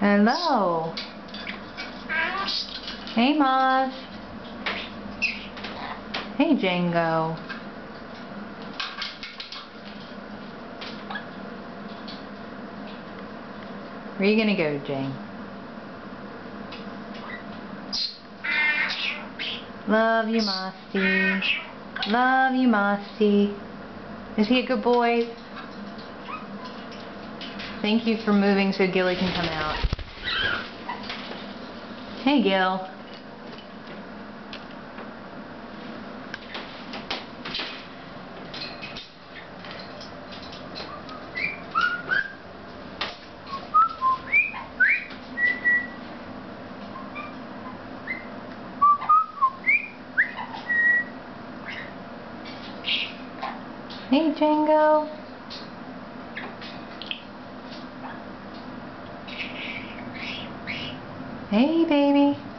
Hello. Hey, Moth. Hey, Django. Where are you gonna go, Jane? Love you, Masti. Love you, Masti. Is he a good boy? Thank you for moving so Gillie can come out. Hey, Gil. Hey, Django. Hey, baby.